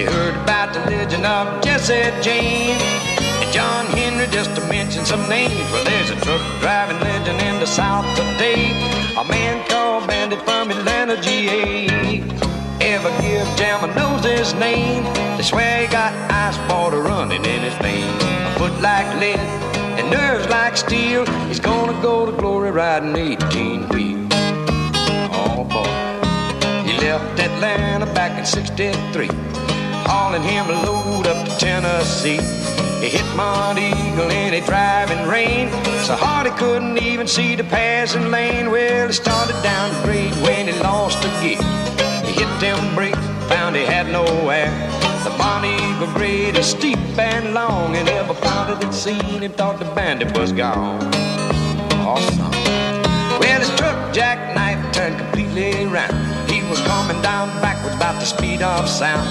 about the legend of Jesse James. And John Henry, just to mention some names. Well, there's a truck driving legend in the South today. A man called Bandit from Atlanta, GA. Ever give Jam knows his name. They swear he got ice water running in his veins. A foot like lead and nerves like steel. He's gonna go to glory riding 18 wheels. Oh boy. He left Atlanta back in 63, hauling him a load up to Tennessee. He hit Monteagle in a driving rain, so hard he couldn't even see the passing lane. Well, he started down the grade when he lost a gear. He hit them brakes, found he had no air. The Monteagle grade is steep and long, and every pilot that seen him thought the bandit was gone. Awesome. Well, his truck jackknife turned completely around. Was coming down backwards about the speed of sound.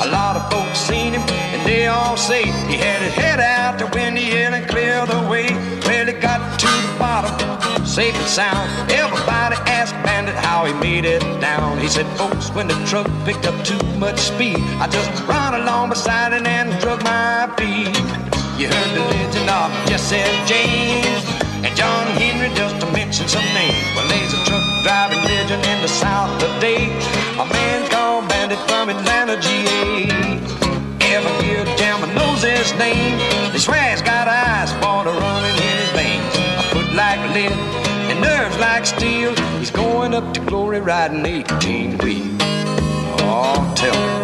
A lot of folks seen him, and they all say he had his head out the hill and clear the way. Well, he got to the bottom, safe and sound. Everybody asked Bandit how he made it down. He said, folks, when the truck picked up too much speed, I just run along beside it and drug my feet. You heard the legend of Jesse James the South today. A man called Bandit from Atlanta, GA. Ever hear Jam knows his name? They swear he's got ice water running in his veins. A foot like lead and nerves like steel. He's going up to glory riding 18 wheels. Oh, tell me.